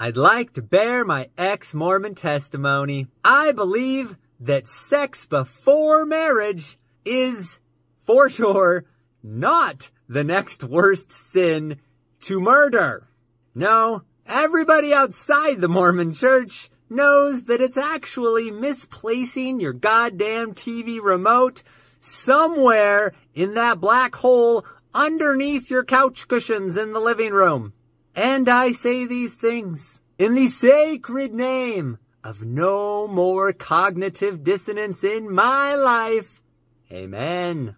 I'd like to bear my ex-Mormon testimony. I believe that sex before marriage is, for sure, not the next worst sin to murder. No, everybody outside the Mormon church knows that it's actually misplacing your goddamn TV remote somewhere in that black hole underneath your couch cushions in the living room. And I say these things in the sacred name of no more cognitive dissonance in my life. Amen.